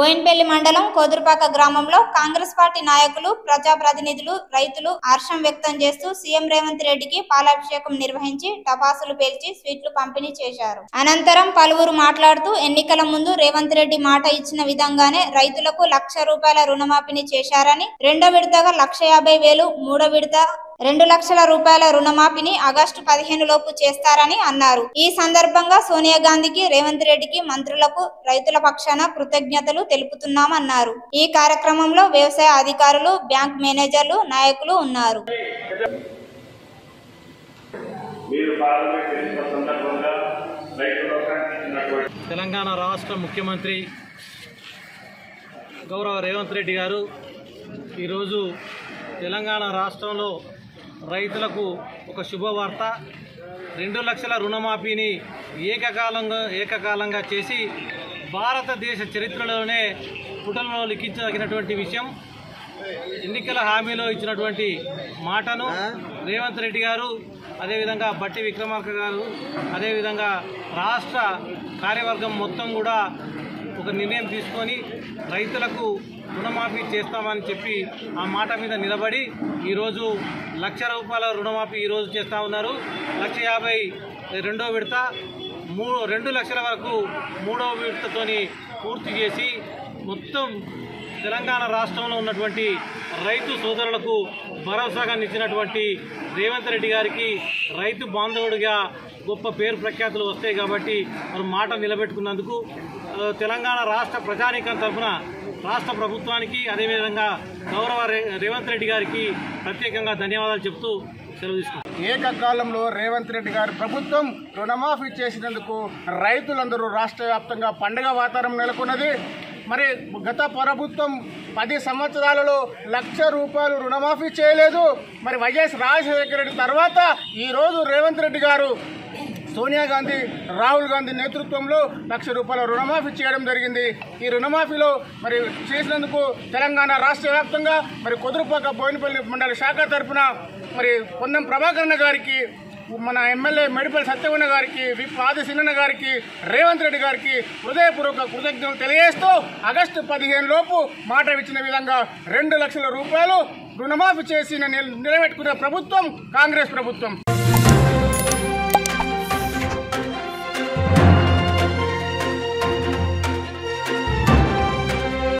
బోయిన్పల్లి మండలం కోదురుపాక గ్రామంలో కాంగ్రెస్ పార్టీ నాయకులు ప్రజాప్రతినిధులు రైతులు హర్షం వ్యక్తం చేస్తూ సీఎం రేవంత్ రెడ్డికి పాలాభిషేకం నిర్వహించి టపాసులు పేల్చి స్వీట్లు పంపిణీ చేశారు. అనంతరం పలువురు మాట్లాడుతూ ఎన్నికల ముందు రేవంత్ రెడ్డి మాట ఇచ్చిన విధంగానే రైతులకు లక్ష రూపాయల రుణమాఫీని చేశారని రెండో విడతగా లక్ష యాభై వేలు మూడో విడత రెండు లక్షల రూపాయల రుణమాఫీని ఆగస్టు పదిహేను లోపు చేస్తారని అన్నారు. ఈ సందర్భంగా సోనియా గాంధీకి రేవంత్ రెడ్డికి మంత్రులకు రైతుల పక్షాన కృతజ్ఞతలు తెలుపుతున్నామన్నారు. ఈ కార్యక్రమంలో వ్యవసాయ అధికారులు బ్యాంక్ మేనేజర్లు నాయకులు ఉన్నారు. తెలంగాణ రాష్ట్ర ముఖ్యమంత్రి గౌరవ రేవంత్ రెడ్డి గారు ఈరోజు తెలంగాణ రాష్ట్రంలో రైతులకు ఒక శుభవార్త. రెండు లక్షల రుణమాఫీని ఏకకాలంగా ఏకకాలంగా చేసి భారతదేశ చరిత్రలోనే పుటలలో లిఖించదగినటువంటి విషయం. ఎన్నికల హామీలో ఇచ్చినటువంటి మాటను రేవంత్ రెడ్డి గారు అదేవిధంగా బట్టి విక్రమార్క గారు అదేవిధంగా రాష్ట్ర కార్యవర్గం మొత్తం కూడా ఒక నిర్ణయం తీసుకొని రైతులకు రుణమాఫీ చేస్తామని చెప్పి ఆ మాట మీద నిలబడి ఈరోజు లక్ష రూపాయల రుణమాఫీ ఈరోజు చేస్తూ ఉన్నారు. లక్ష యాభై రెండో విడత మూడు రెండు లక్షల వరకు మూడో విడతతోని పూర్తి చేసి మొత్తం తెలంగాణ రాష్ట్రంలో ఉన్నటువంటి రైతు సోదరులకు భరోసాగా నిచ్చినటువంటి రేవంత్ రెడ్డి గారికి రైతు బాంధవుడిగా గొప్ప పేరు ప్రఖ్యాతులు వస్తాయి కాబట్టి మరి మాట నిలబెట్టుకున్నందుకు తెలంగాణ రాష్ట్ర ప్రజానీకం తరఫున రాష్ట్ర ప్రభుత్వానికి అదేవిధంగా గౌరవ రేవంత్ రెడ్డి గారికి ప్రత్యేకంగా ధన్యవాదాలు చెప్తూ సెలవు తీసుకుంటాం ఏకకాలంలో రేవంత్ రెడ్డి గారి ప్రభుత్వం రుణమాఫీ చేసినందుకు రైతులందరూ రాష్ట్ర వ్యాప్తంగా పండుగ వాతావరణం నెలకొన్నది. మరి గత ప్రభుత్వం పది సంవత్సరాలలో లక్ష రూపాయలు రుణమాఫీ చేయలేదు. మరి వైఎస్ రాజశేఖర రెడ్డి తర్వాత ఈరోజు రేవంత్ రెడ్డి గారు సోనియా గాంధీ రాహుల్ గాంధీ నేతృత్వంలో లక్ష రూపాయల రుణమాఫీ చేయడం జరిగింది. ఈ రుణమాఫీలో మరి చేసినందుకు తెలంగాణ రాష్ట్ర వ్యాప్తంగా మరి కుదురుపాక బోయినపల్లి మండల శాఖ తరఫున మరి పొన్నం ప్రభాకరణ గారికి మన ఎమ్మెల్యే మెడిపల్ సత్యవన్న గారికి విప్ ఆది సిన్న గారికి రేవంత్ రెడ్డి గారికి హృదయపూర్వక కృతజ్ఞతలు తెలియజేస్తూ ఆగస్టు పదిహేను లోపు మాట ఇచ్చిన విధంగా రెండు లక్షల రూపాయలు రుణమాఫీ చేసి నిలబెట్టుకునే ప్రభుత్వం కాంగ్రెస్ ప్రభుత్వం.